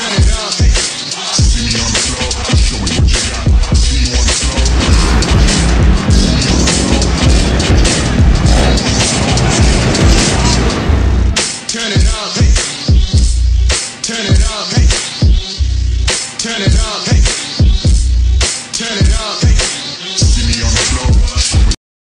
turn it up.